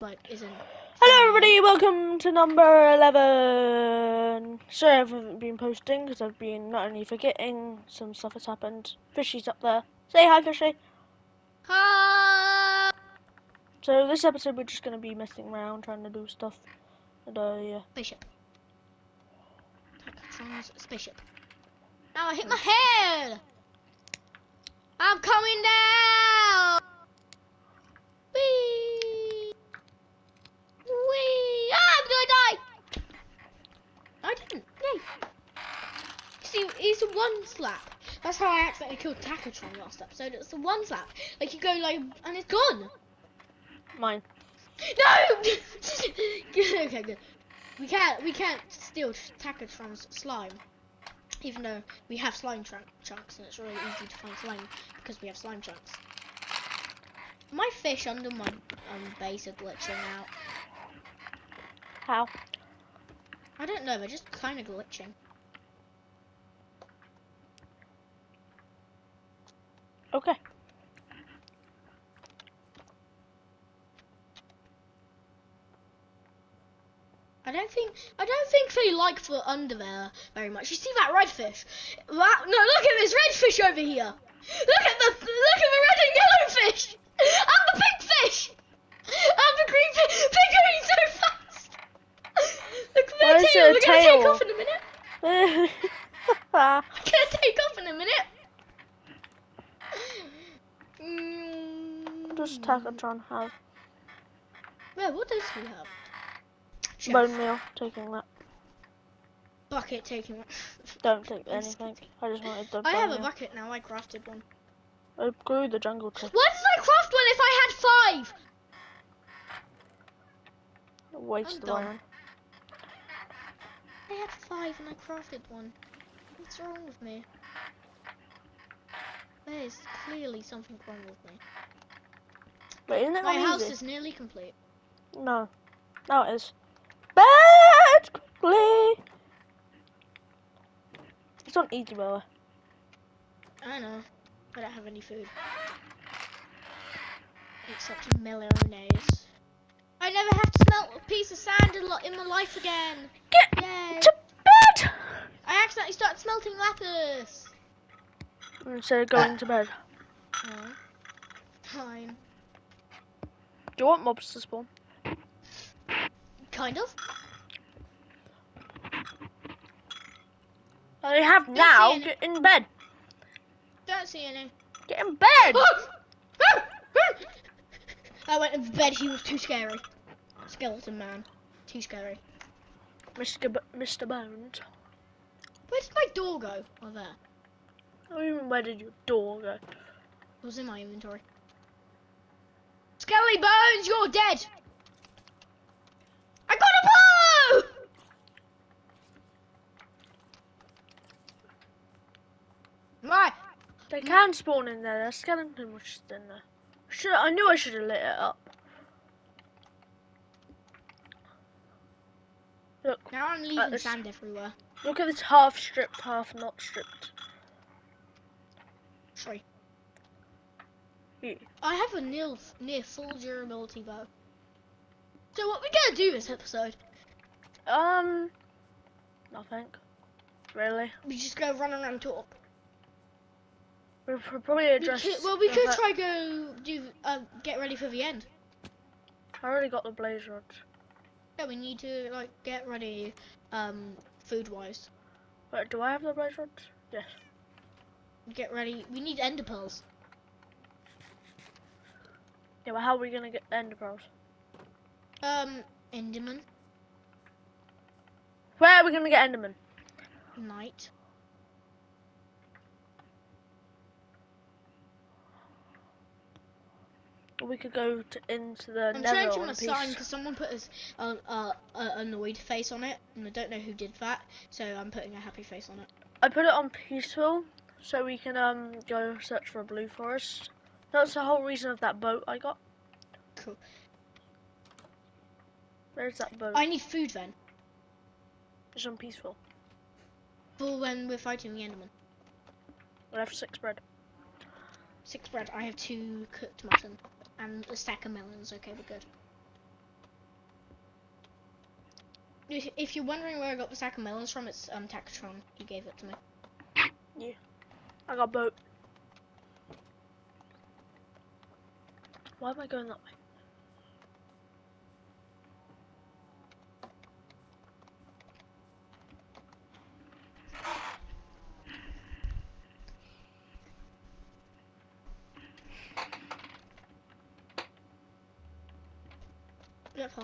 like isn't. Hello everybody, welcome to number 11. Sorry I haven't been posting because I've been not only forgetting, some stuff has happened. Fishy's up there. Say hi Fishy. Hi. So this episode we're just going to be messing around, trying to do stuff. And uh, yeah. Spaceship. Spaceship. Now I hit my head. I'm coming down. Whee! Whee! Ah, I'm gonna die. I didn't. Yay! It's a one slap. That's how I accidentally killed Takatron last episode. It's a one slap. Like you go like, and it's gone. Mine. No! good, okay, good. We can't we can't steal Takatron's slime. Even though we have slime chunks and it's really easy to find slime because we have slime chunks. My fish under my um, base are glitching out. How? I don't know, they're just kind of glitching. Okay. I don't think I don't think they like the under there very much. You see that redfish? That no, look at this redfish over here. Look at the look at the red and yellow fish. And the pink fish. And the green fish. They're going so fast. Look at their is tail. there a We're gonna take off in a minute. We're gonna take off in a minute. Mm. does Takatron have? Yeah, what does he have? Chef. Bone meal, taking that. Bucket taking it. Don't take anything. I just wanted the I have a bucket now. I crafted one. I grew the jungle tree. Why did I craft one if I had five? Waste I'm of iron. I had five and I crafted one. What's wrong with me? There's clearly something wrong with me. Wait, isn't it My house easy? is nearly complete. No. No, it is. Bad. It's on easy, by. I know. I don't have any food. Except mayonnaise. I never have to smelt a piece of sand in, lo- in my life again. Get Yay. to bed! I accidentally started smelting lapis. Instead of going to bed. Oh. Fine. Do you want mobs to spawn? Kind of. I have see now. Get in bed. Don't see any. Get in bed! I went to bed, he was too scary. Skeleton man. Too scary. Mr. B- Mr. Bones. Where did my door go? Oh, there. How even where did your door go? It was in my inventory. Skelly Bones, you're dead! I got a bow! Right. They can spawn in there. There's skeleton was just in there. Should I knew I should have lit it up. Look, Now I'm leaving sand everywhere. look at this half stripped, half not stripped. Sorry. Yeah. I have a near, near full durability bow. So what we gonna do this episode? Um, nothing. Really. We just go run around and talk. We'll pr- probably We address. could, well, we could fact- try go do uh, get ready for the end. I already got the blaze rods. Yeah, we need to like get ready, um, food wise. Wait, do I have the blaze rods? Yes. Get ready. We need ender pearls. Yeah, but how are we gonna get ender pearls? Um, Enderman, Where are we gonna get enderman? night. We could go to, into the I'm nether changing my a sign because someone put a, uh, uh, a annoyed face on it, and I don't know who did that, so I'm putting a happy face on it. I put it on peaceful so we can um go search for a blue forest. That's the whole reason of that boat I got. Cool. Where's that boat? I need food then It's on peaceful. for when we're fighting the Enderman. I have six bread. Six bread. I have two cooked mutton and a stack of melons. Okay, we're good. if, if you're wondering where I got the sack of melons from, it's um Takatron. He gave it to me. I got a boat. Why am I going that way?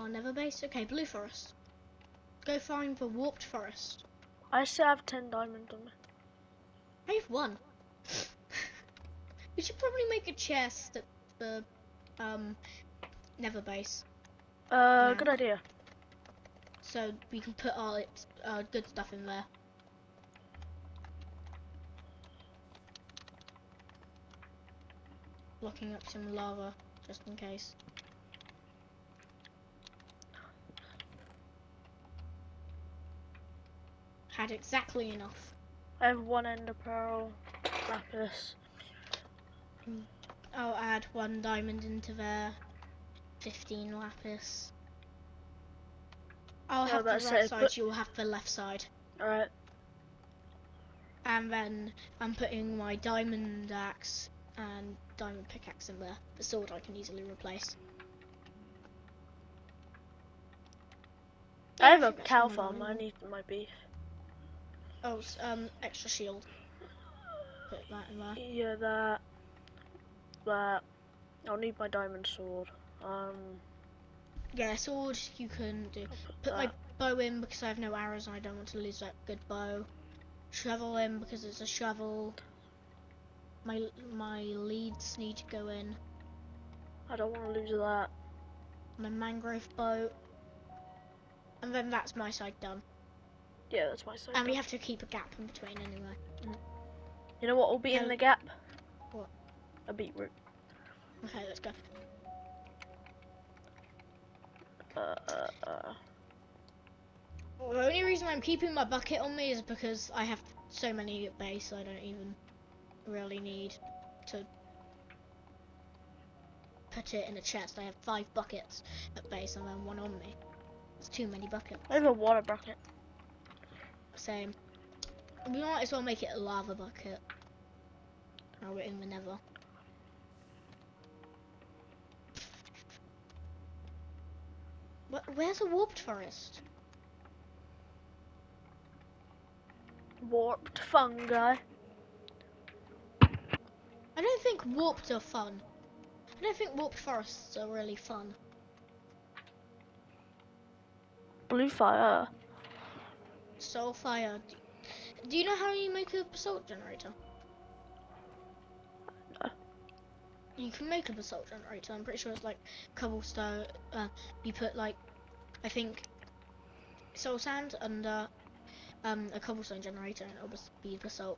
Our nether base. Okay, blue forest. Go find the warped forest. I still have 10 diamonds on me. I have one. We should probably make a chest at the um nether base, Uh, good idea. so we can put our uh, good stuff in there. Blocking up some lava just in case. Had exactly enough. I have one ender pearl, lapis. I'll add one diamond into there. 15 lapis. I'll No, have the that's right side, you'll have the left side. Alright. And then I'm putting my diamond axe and diamond pickaxe in there. The sword I can easily replace. I have a cow farm. I need. my beef. Oh, um, extra shield. Put that in there. Yeah, that. That. I'll need my diamond sword. Um. Yeah, sword you can do. I'll Put my bow in because I have no arrows and I don't want to lose that good bow. Shovel in because it's a shovel. My my leads need to go in. I don't want to lose that. My mangrove boat. And then that's my side done. Yeah, that's my side. And we have to keep a gap in between anyway. You know what will be Um, in the gap? A beetroot. Okay, let's go. Uh, uh, uh. Well, the only reason I'm keeping my bucket on me is because I have so many at base I don't even really need to put it in a chest. I have five buckets at base and then one on me. It's too many buckets. I have a water bucket. Same. We might as well make it a lava bucket. Now we're in the nether. Wh- Where's a warped forest? Warped fungi. I don't think warped are fun. I don't think warped forests are really fun. Blue fire. Soul fire. Do you know how you make a basalt generator? You can make a basalt generator. I'm pretty sure it's like cobblestone. Uh, you put like, I think, soul sand under um, a cobblestone generator, and it'll be basalt.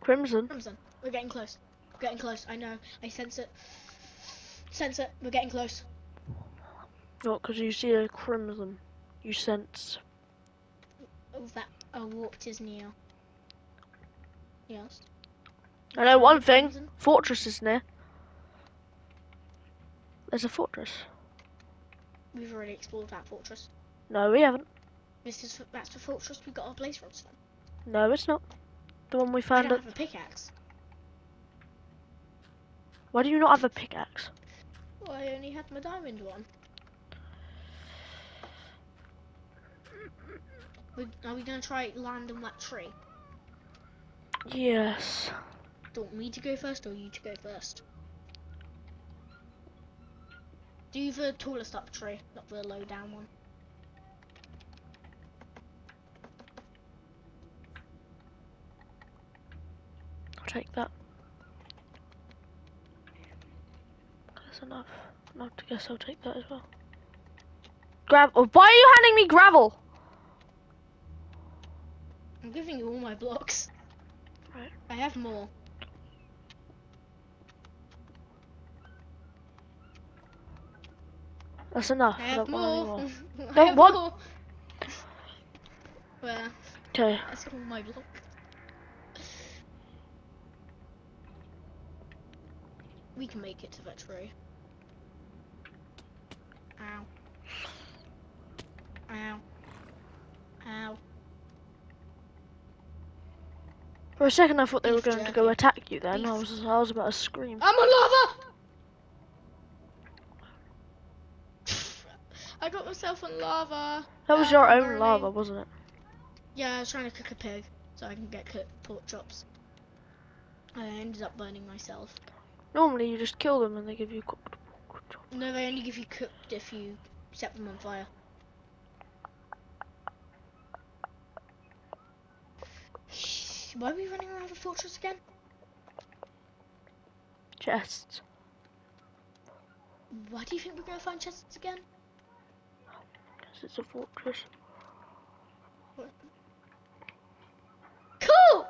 Crimson. Crimson. We're getting close. We're getting close. I know. I sense it. Sense it. We're getting close. Not because you see a crimson. You sense. Oh, that oh, warped is near. Yes. I know one thing. Fortress is near. There's a fortress. We've already explored that fortress. No, we haven't. This is that's the fortress we got our blaze rods from. No, it's not. The one we I found don't at. have a pickaxe. Why do you not have a pickaxe? Well, I only had my diamond one. We, are we gonna try land on that tree? Yes. Do you want me to go first or you to go first? Do the tallest up tree, not the low down one. I'll take that. That's enough. I guess I'll take that as well. Gravel. Oh, why are you handing me gravel? I'm giving you all my blocks. Right. I have more. That's enough. I have more. I Don't have what? More. Where? Okay. That's all my block. We can make it to that tree. Ow. Ow. Ow. For a second I thought they were going jerky. to go attack you then. I was I was about to scream. I'm a lava! Myself lava. That was Uh, your own burning. lava, wasn't it? Yeah, I was trying to cook a pig so I can get cooked pork chops. I ended up burning myself. Normally, you just kill them and they give you cooked. pork chop. No, they only give you cooked if you set them on fire. Why are we running around the fortress again? Chests. Why do you think we're gonna find chests again? Because it's a fortress. Cool!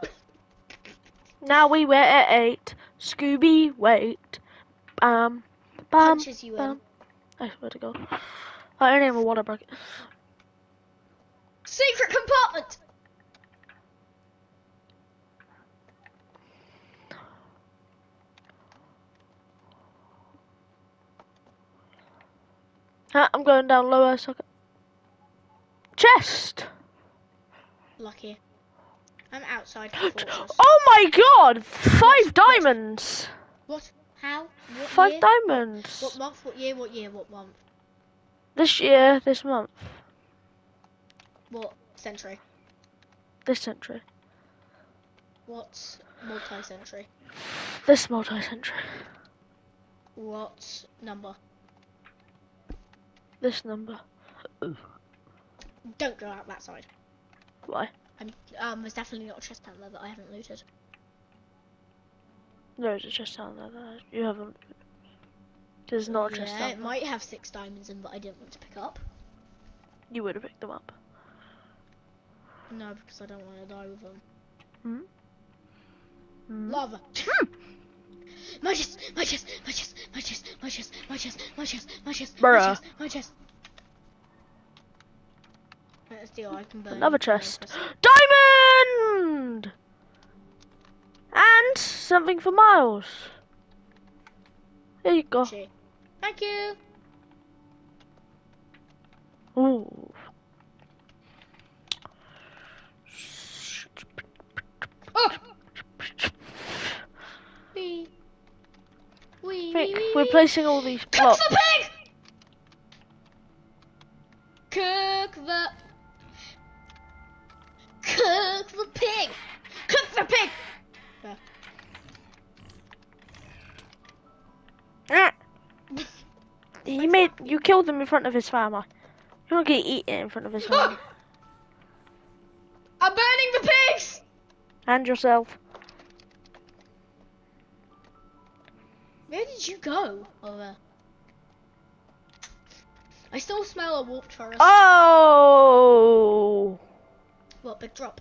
Now we wait at eight. Scooby, wait. Bam. Bam. Punches you in. bam. I swear to God. I only have a water bucket. Secret compartment! Ah, I'm going down lower. So I can... Chest. Lucky. I'm outside. Oh my God! Five diamonds. What? How? What Five year? diamonds. What month? What year? What year? What month? This year, this month, What century? this century, What multi-century? this multi-century, What number? this number. Don't go out that side. Why? I'm, um, there's definitely not a chest down there that I haven't looted. There is a chest down there that you haven't. There's not a chest yeah, down it might have six diamonds in, but I didn't want to pick up. You would have picked them up. No, because I don't want to die with them. Hmm? Lava. my chest, my chest, my chest, my chest, my chest, my chest, my chest, my chest, my Bruh. chest, my chest. Let's deal. I can burn Another chest. Diamond! And something for Miles. There you go. Thank you. Ooh. Oh. Wee. Wee. Think wee, we're placing all these blocks. the pig! Killed him in front of his family. You don't get eaten in front of his family. I'm burning the pigs! and yourself. Where did you go? Over. I still smell a warped forest. Oh. What, big drop?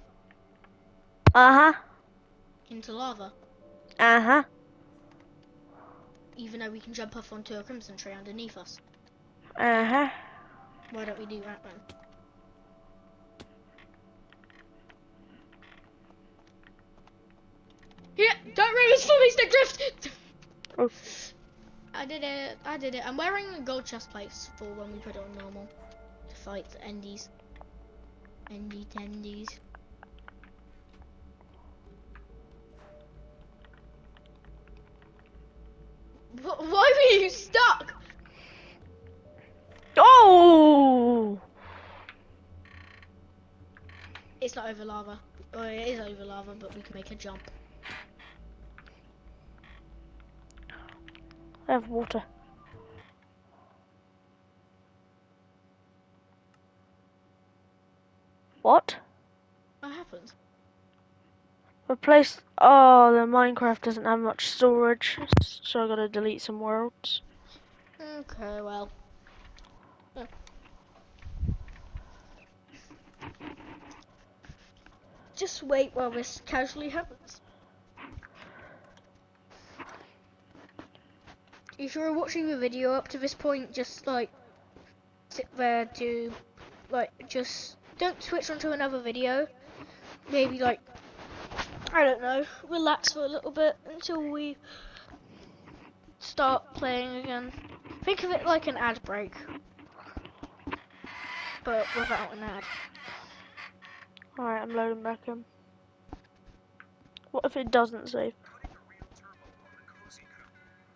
Uh huh. Into lava. Uh huh. Even though we can jump off onto a crimson tree underneath us. Uh huh. Why don't we do that then? Yeah, don't raise for me, stick drift! Oh. I did it, I did it. I'm wearing a gold chest plates for when we put it on normal. To fight the endies. Endy tendies. Over lava. Or it is over lava, but we can make a jump. I have water. What? What happened? Replace. Oh, the Minecraft doesn't have much storage, so I gotta delete some worlds. Okay, well. Just wait while this casually happens. If you're watching the video up to this point, just like sit there to like just don't switch onto another video. Maybe like I don't know, relax for a little bit until we start playing again. Think of it like an ad break, but without an ad. Alright, I'm loading back in. What if it doesn't save?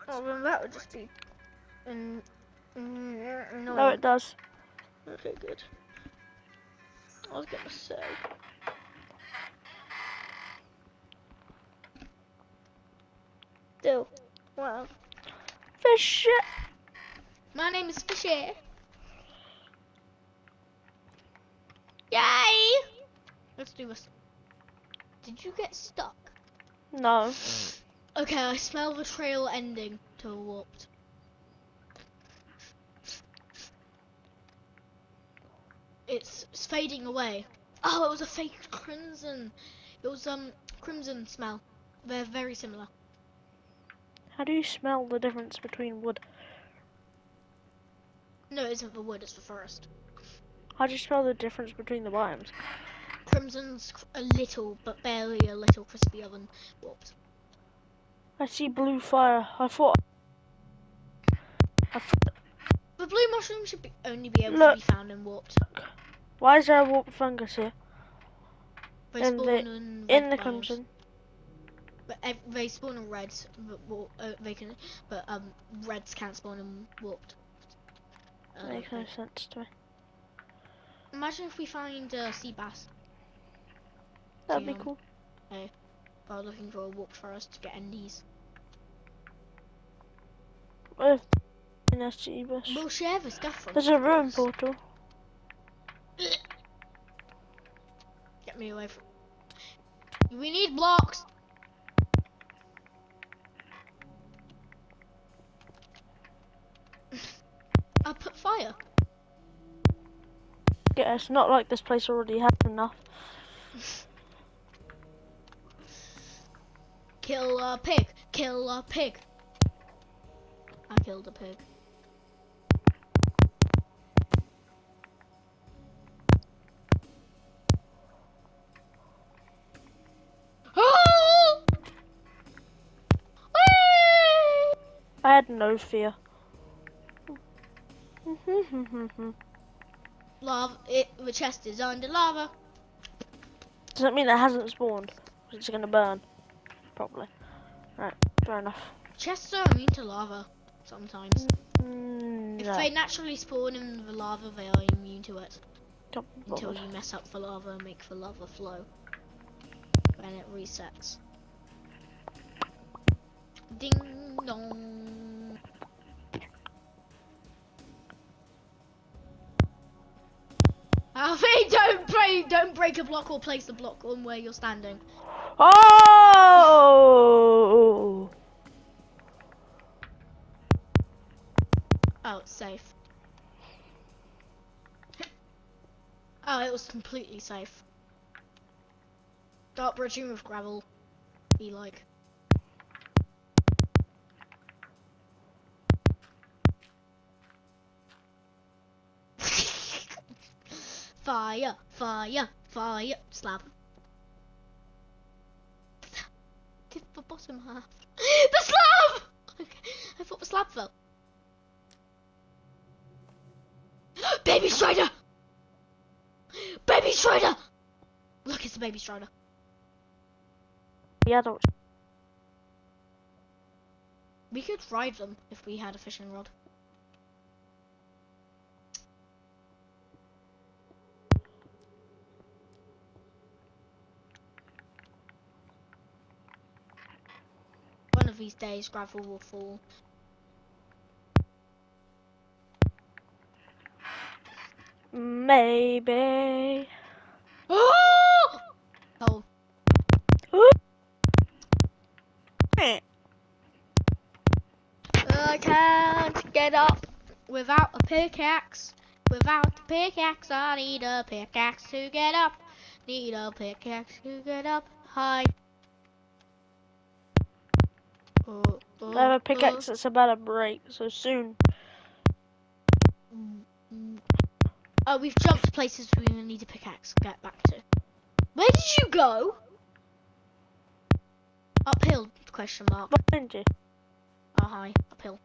Oh, then that would just be. Mm, mm, no. It does. Okay, good. I was gonna say. Still. Wow. Fish. My name is Fisher! Yay! Let's do this. Did you get stuck? No. Okay, I smell the trail ending to a warped. It's, it's fading away. Oh, it was a fake crimson. It was um crimson smell. They're very similar. How do you smell the difference between wood? No, it isn't the wood. It's the forest. How do you smell the difference between the biomes? Crimson's a little, but barely a little crispier than warped. I see blue fire. I thought. I thought The blue mushroom should be, only be able Look. to be found in warped. why is there a warp fungus here? They In the- spawn in, In the crimson. But ev- they spawn in reds, but wa- uh, they can, but um, reds can't spawn in warped. Uh, Makes no sense to me. imagine if we find uh, sea bass That'd be cool. while looking for a walk for us to get endies. What if in a sea bass? We'll share the stuff. There's a forest. portal. Get me away from. We need blocks. I put fire. Yeah, it's not like this place already has enough. Kill a pig. Kill a pig. I killed a pig. I had no fear. Lava. It, the chest is under lava. Does that mean it hasn't spawned? It's gonna burn. Probably. Right, fair enough. Chests are immune to lava sometimes. Mm, If no, they naturally spawn in the lava, they are immune to it can't until bothered. you mess up the lava and make the lava flow. Then it resets. Ding dong. Alfie, don't break, don't break a block or place a block on where you're standing. Oh! Oh, safe. Oh, it was completely safe. Dark bridging with gravel. Be like. fire, fire, fire, slab. The bottom half? the slab! Okay, I thought the slab fell. Baby Strider! Baby Strider! Look, it's a Baby Strider. The adults. We could ride them if we had a fishing rod. These days, gravel will fall. Maybe. Oh! Oh, I can't get up without a pickaxe. Without a pickaxe, I need a pickaxe to get up. Need a pickaxe to get up high. I have a pickaxe that's about to break, so soon. Mm, mm. Oh, we've jumped to places we need a pickaxe to get back to. Where did you go? Uphill? Question mark. Behind you. Oh, hi. Uphill.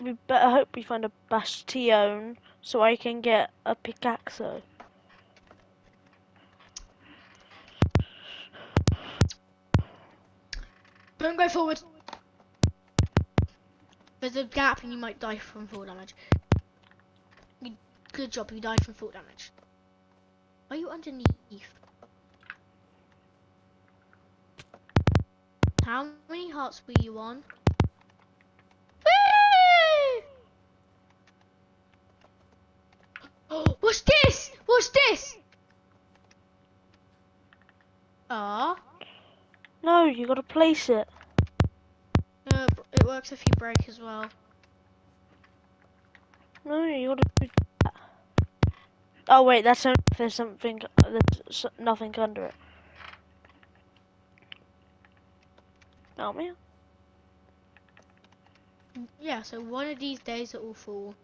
We better hope we find a bastion so I can get a pickaxe. Don't go forward. There's a gap and you might die from fall damage. You- Good job, you died from fall damage. Are you underneath? How many hearts were you on? Oh, what's this? What's this? Ah, No, you gotta place it. no, it works if you break as well. No, you gotta do that. Oh wait, that's only if there's something, there's nothing under it. Oh man. Yeah, so one of these days it will fall.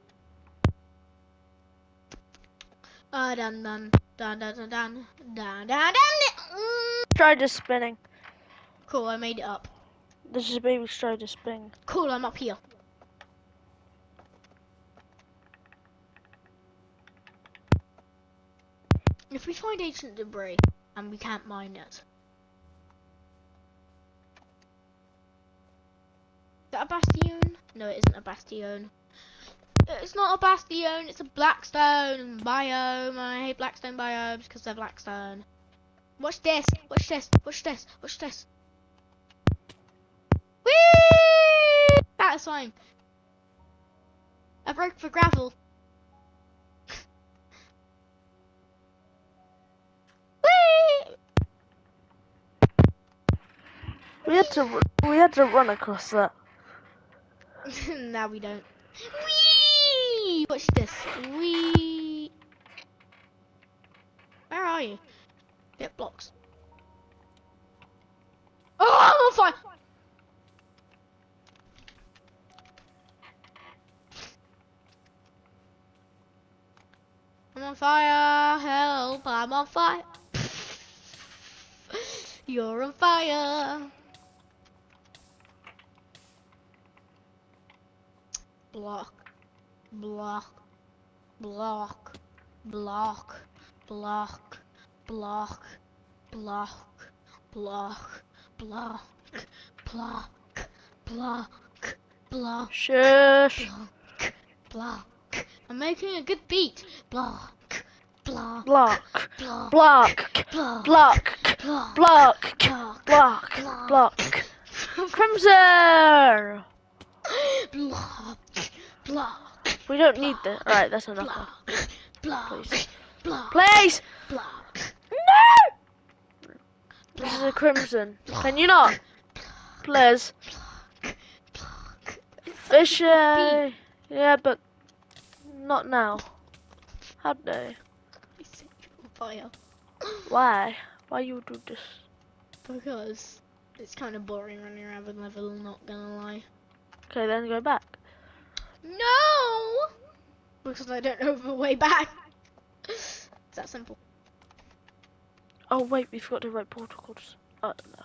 Ah, dun dun dun dun dun dun dun dun dun. Mm. Strider spinning. Cool, I made it up. This is a baby strider spinning. Cool, I'm up here. If we find ancient debris and we can't mine it, is that a bastion? No, it isn't a bastion. It's not a bastion. It's a blackstone biome. I hate blackstone biomes because they're blackstone. Watch this. Watch this. Watch this. Watch this. Whee! That's fine. I broke the gravel. We had to, we had to run across that. now we don't. Whee! Watch this. Whee! Where are you? Get blocks. Oh, I'm on fire! On fire, help, I'm on fire. You're on fire. Block, block, block, block, block, block, block, block, block, block, block, block. Shush. Block, block. I'm making a good beat. Block, block, Block. block, Block. block, Block. block. Crimson. block, block, We don't need this. Alright, that's enough. block, block, Please. block, Please. block. No. This is a crimson. Can you not? Please. Fish. uh, Yeah, but not now. How they? I set you on Oh, fire Why? Why you do this? because it's kind of boring running around with level. Not gonna lie. Okay, then go back. No, because I don't know the way back. It's that simple. Oh wait, we forgot to write portal codes. Oh uh, no.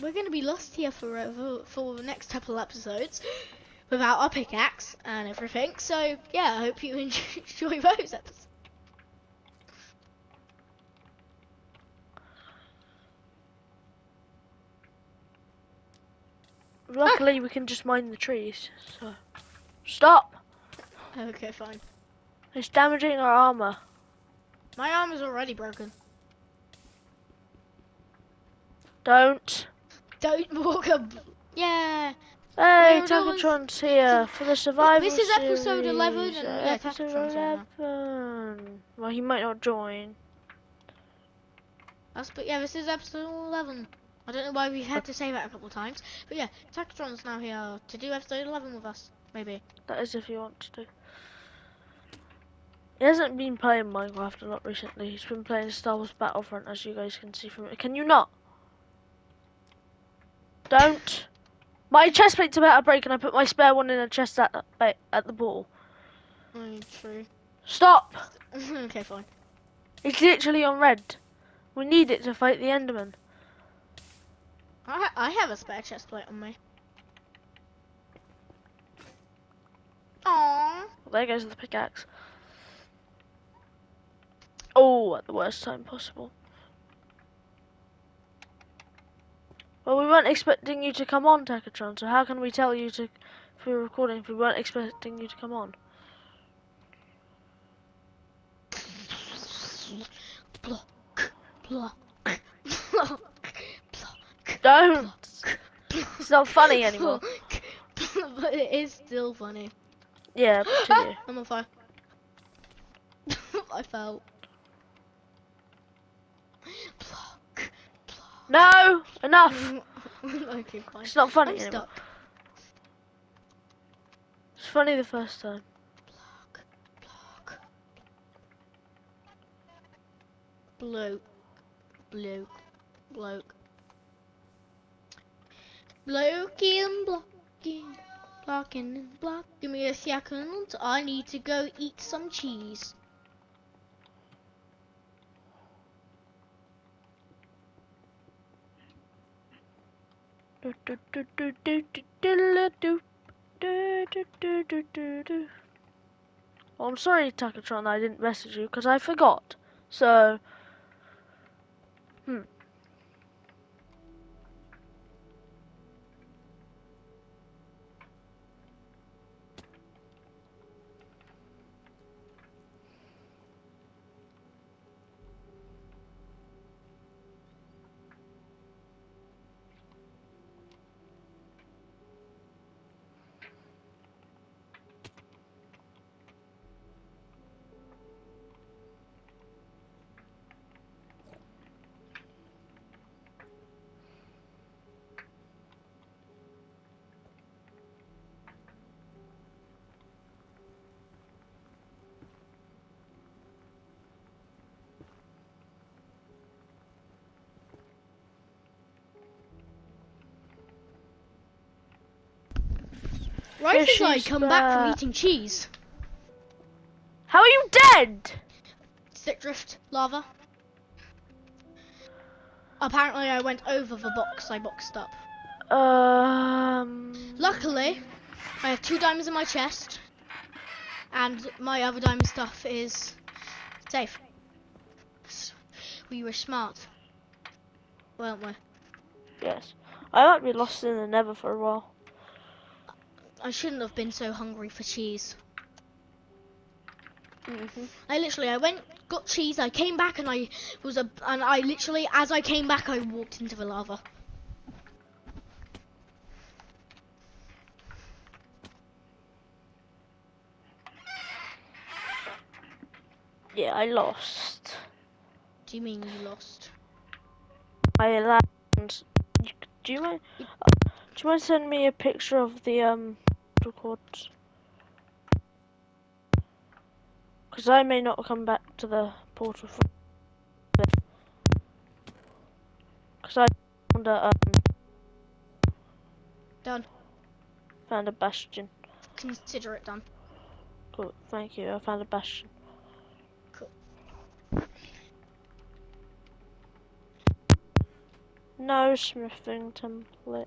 We're gonna be lost here forever for the next couple episodes without our pickaxe and everything. So yeah, I hope you enjoy those episodes. Luckily, we can just mine the trees. So stop. Okay, fine. It's damaging our armor. My arm is already broken. Don't. Don't walk up. Yeah. Hey, Takatron's here for the survival This is episode 11 and- yeah, episode Takatron's here now. 11. Well, he might not join. That's but yeah, this is episode 11. I don't know why we had to say that a couple times, but yeah, Takatron's now here to do episode 11 with us. Maybe. That is if he wants to. He hasn't been playing Minecraft a lot recently. He's been playing Star Wars Battlefront, as you guys can see from it. Can you not? Don't. My chest plate's about to break, and I put my spare one in a chest at the, at the ball. Mm, true. Stop! okay, fine. It's literally on red. We need it to fight the Enderman. I ha- I have a spare chest plate on me. Aww. There goes the pickaxe. Oh, at the worst time possible. Well, we weren't expecting you to come on, Takatron, so how can we tell you to if we're recording if we weren't expecting you to come on? Block, block, block. Don't! It's not funny anymore. but it is still funny. Yeah. I'm on fire. I fell. Block, block. No! Enough! okay, fine. It's not funny I'm anymore. stuck. It's funny the first time. Block, block. Bloke, bloke, bloke. Blocking, blocking, blocking, block. Give me a second. I need to go eat some cheese. Oh, I'm sorry, Takatron, I didn't message you because I forgot. So, Right as I come back from eating cheese. How are you dead? Stick drift, lava. Apparently I went over the box I boxed up. Um. Luckily, I have two diamonds in my chest. And my other diamond stuff is safe. We were smart. Weren't we? Yes. I might be lost in the nether for a while. I shouldn't have been so hungry for cheese. hmm I literally, I went, got cheese, I came back and I was a, and I literally, as I came back, I walked into the lava. Yeah, I lost. Do you mean you lost? I land. Do you mind? uh, do you mind sending me a picture of the um records? Because I may not come back to the portal for. Because I found a um Done. found a bastion. Consider it done. Cool. Thank you. I found a bastion. Cool. No smithing template.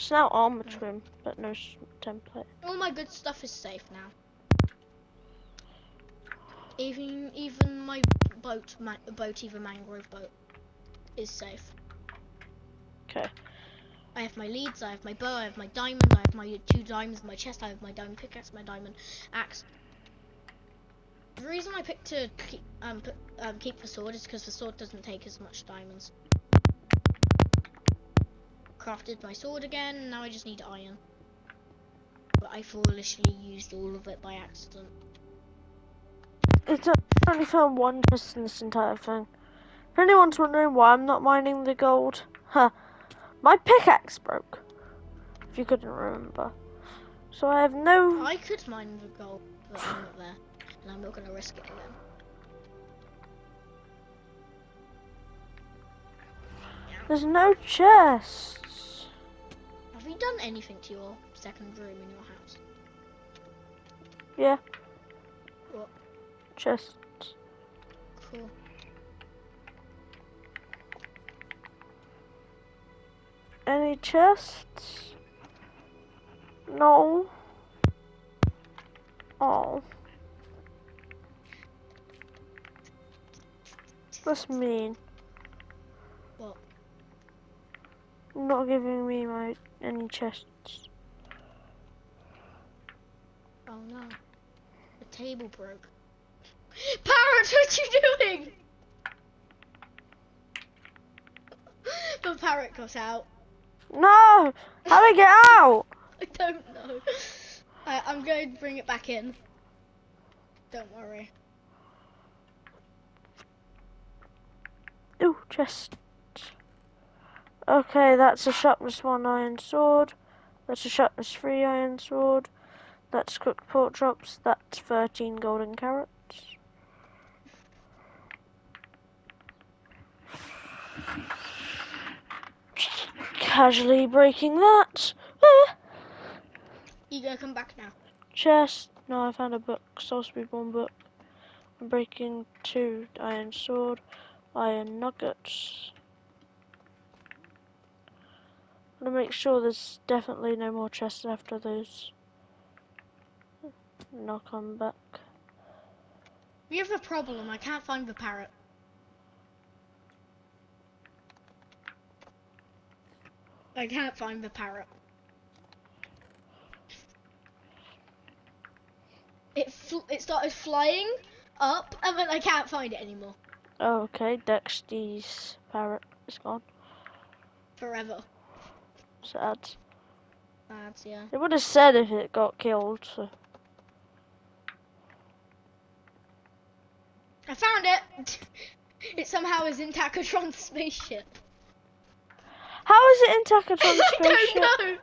It's now armor trim, but no template. All my good stuff is safe now. Even even my boat, ma- boat, even mangrove boat, is safe. Okay. I have my leads, I have my bow, I have my diamond, I have my two diamonds in my chest, I have my diamond pickaxe, my diamond axe. The reason I picked to keep, um, put, um, keep the sword is because the sword doesn't take as much diamonds. Crafted my sword again, and now I just need iron. But I foolishly used all of it by accident. It's only found one chest in this entire thing. If anyone's wondering why I'm not mining the gold, huh? My pickaxe broke. If you couldn't remember. So I have no. I could mine the gold, but I'm not there. And I'm not gonna risk it again. There's no chests. Have you done anything to your second room in your house? Yeah. What? Chests. Cool. Any chests? No. Oh. That's mean. What? Not giving me my any chests. Oh no. The table broke. Parrot, what you doing? the parrot got out. No! How do I get out? I don't know. I, I'm going to bring it back in. Don't worry. Ooh, chest. Okay, that's a sharpness 1 iron sword. That's a sharpness 3 iron sword. That's cooked pork chops. That's 13 golden carrots. Casually breaking that. Ah. You gonna come back now? Chest. No, I found a book. Soul Reborn book. I'm breaking two iron sword, iron nuggets. I'm gonna make sure there's definitely no more chests after those. And I'll come back. We have a problem. I can't find the parrot. I can't find the parrot. It it started flying up, and then I can't find it anymore. Oh, okay, Dexty's parrot is gone. Forever. Sad. Lads, yeah. It would have said if it got killed. So. I found it. it somehow is in Takatron's spaceship. How is it in Takatron's I spaceship? don't know.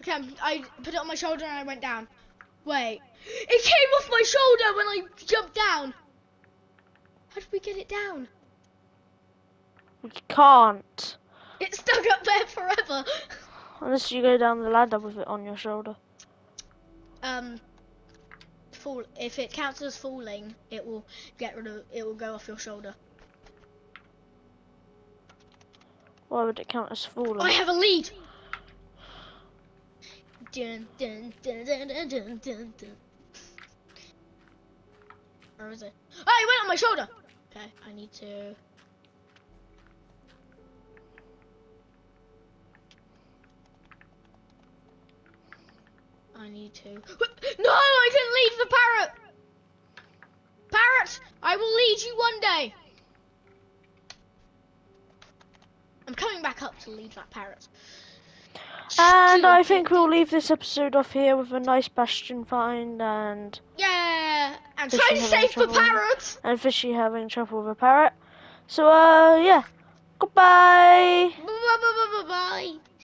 Okay, I put it on my shoulder and I went down. Wait, it came off my shoulder when I jumped down. How did we get it down? We can't. It's stuck up there forever. Unless you go down the ladder with it on your shoulder. Um, fall. If it counts as falling, it will get rid of. It will go off your shoulder. Why would it count as falling? I have a lead. Dun, dun, dun, dun, dun, dun, dun, dun. Where is it? Oh, it went on my shoulder. Okay, I need to. I need to. No, I can lead the parrot. Parrot, I will lead you one day. I'm coming back up to lead that parrot. And I think we'll leave this episode off here with a nice bastion find and Yeah, and Does try she to save the parrot. and Fishy having trouble with a parrot. So uh yeah. Goodbye. Bye bye bye bye bye.